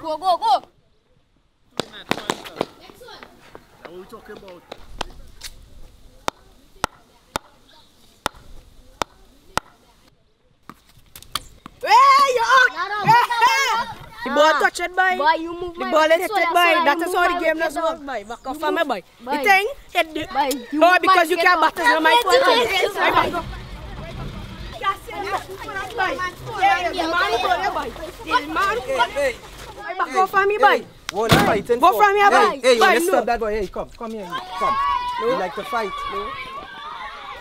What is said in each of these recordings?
Go, go, go. Next one. That's what we talking about. Hey, you out! No, no, Hey, no, no, hey! no. The ball touched it, boy. You move The ball is hit so it, boy. so That is how the game does work, boy. Back off from me, boy. The thing, hit the... You Oh, move because you can't bat us on my Yes, foot. yes, yes, Right, yes. boy, go. Yeah, yeah, man, go there, boy. Yeah, man. Back off from me, boy. Are fighting Go for? from here, boy. Hey, hey, you let's no. stop that boy. Hey, come, come here. Come. You like to fight, no?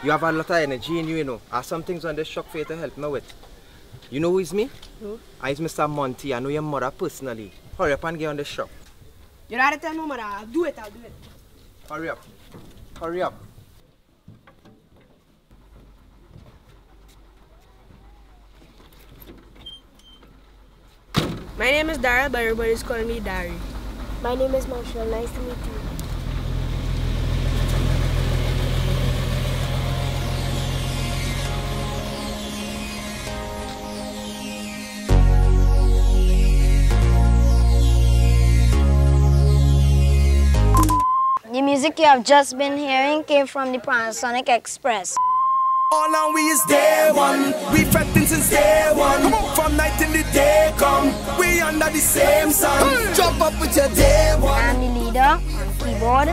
You have a lot of energy in you, you know. I have some things on this shop for you to help me with. You know who is me? Who? I is Mr. Monty. I know your mother personally. Hurry up and get on the shop. You rather tell no, mother. I'll do it, I'll do it. Hurry up. Hurry up. My name is Dara, but everybody's calling me Darrie. My name is Machel. Nice to meet you. The music you have just been hearing came from the Panasonic Express. All on we is day one. We fretting since day one. The same sun. Jump up with your day one. I'm the leader on keyboard.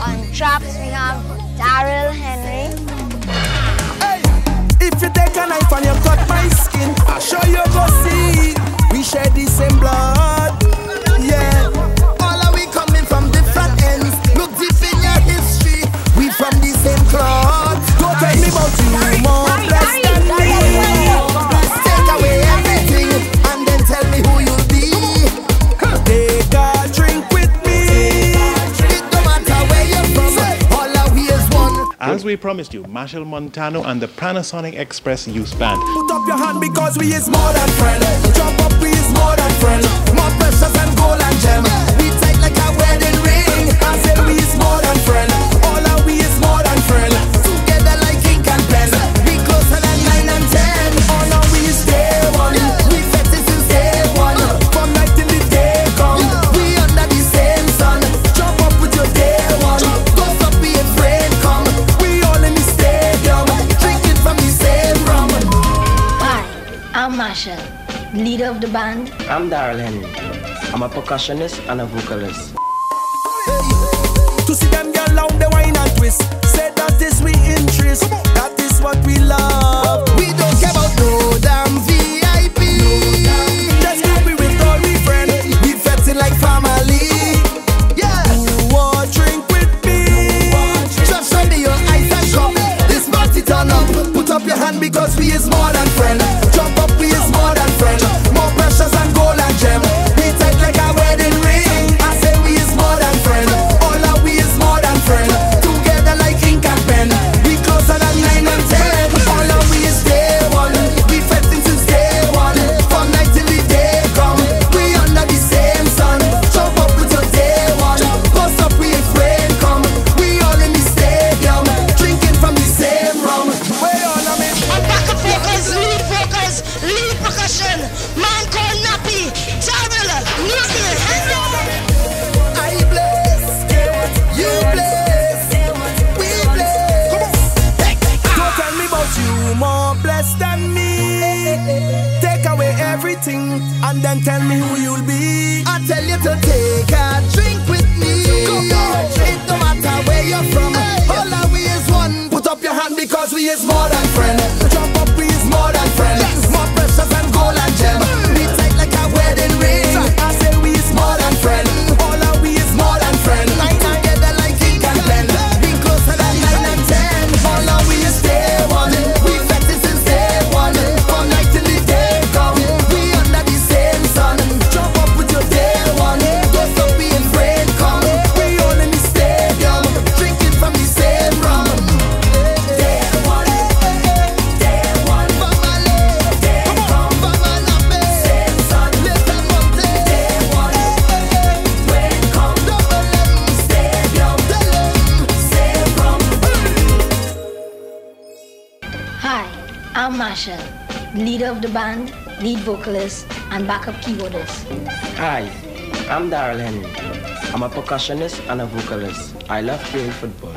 On traps we have Daryl Henry. Hey, if you take a knife and you cut my skin, I'll show you go see. We share the same blood. We promised you, Machel Montano and the Panasonic Express Youth Band. Put up your hand because we is more than friend. Jump up, we is more than friend. Leader of the band. I'm Daryl Henry. I'm a percussionist and a vocalist. To see them girl out the wine and twist. Say that is we interest. That is what we love. We don't care about no damn VIP. Just keep it with all we friend. We fetting like family. Yeah. You want drink than me. Take away everything and then tell me who you'll be. I tell you to take a drink with me. I'm Machel, leader of the band. lead vocalist, and backup keyboardist. Hi, I'm Daryl Henry. I'm a percussionist and a vocalist. I love playing football.